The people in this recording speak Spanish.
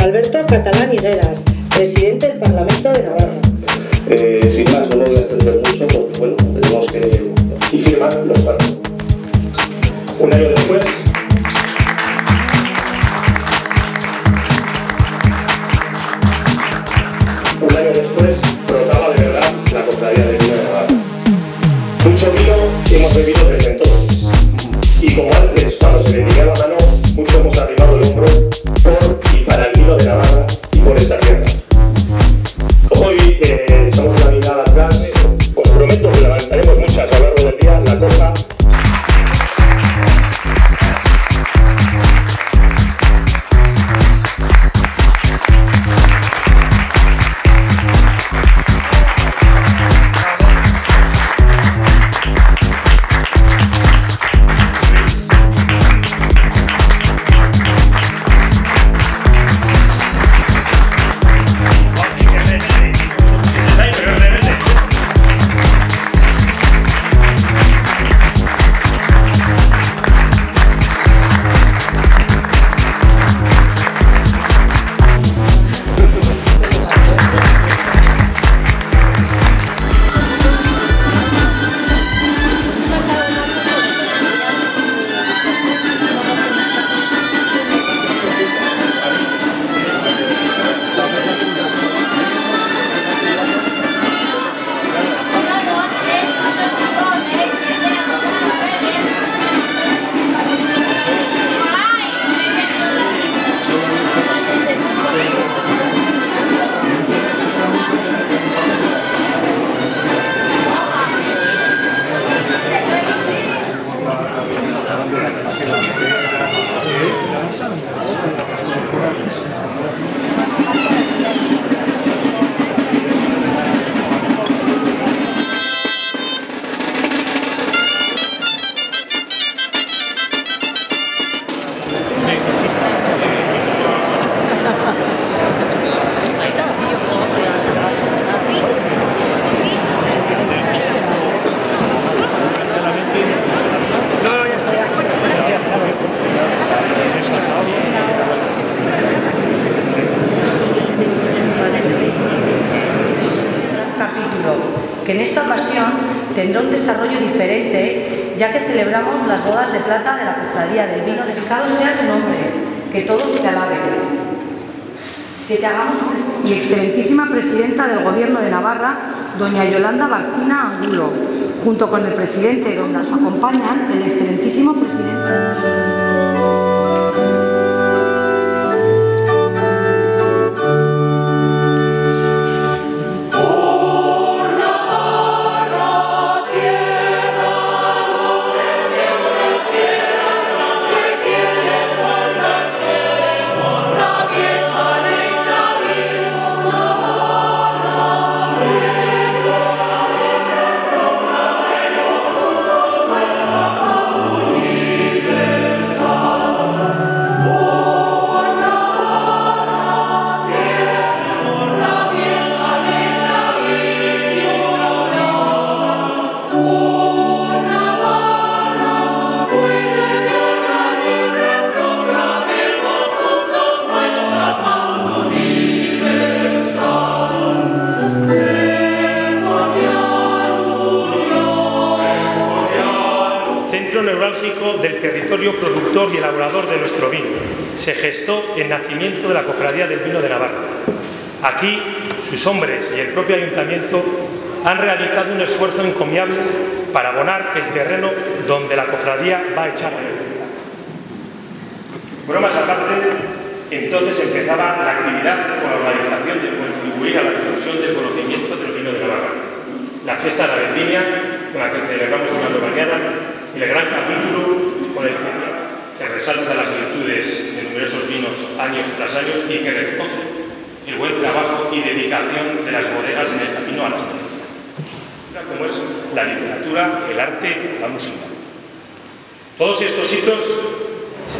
Alberto Catalán Higueras, presidente del Parlamento de Navarra. Eh, sin más, no me voy a extender mucho porque, bueno, tenemos que... Y firmar los cargos. Un año después, un año después, brotaba de verdad la cofradía de vino de Navarra. Mucho vino hemos bebido desde que en esta ocasión tendrá un desarrollo diferente ya que celebramos las bodas de plata de la cofradía del vino de Picado sea tu nombre, que todos te alaben. Que te hagamos y excelentísima presidenta del Gobierno de Navarra, doña Yolanda Barcina Angulo, junto con el presidente donde nos acompañan el excelentísimo presidente. Centro neurálgico del territorio productor y elaborador de nuestro vino. Se gestó el nacimiento de la Cofradía del Vino de Navarra. Aquí, sus hombres y el propio ayuntamiento han realizado un esfuerzo encomiable para abonar el terreno donde la cofradía va a echar. Bromas aparte, entonces empezaba la actividad con la organización de contribuir a la difusión del conocimiento de los vinos de Navarra. La fiesta de la vendimia, con la que celebramos una nueva el gran capítulo con el que, que resalta las virtudes de numerosos vinos años tras años y que reconoce el buen trabajo y dedicación de las bodegas en el camino a la excelencia, como es la literatura, el arte, la música. Todos estos hitos se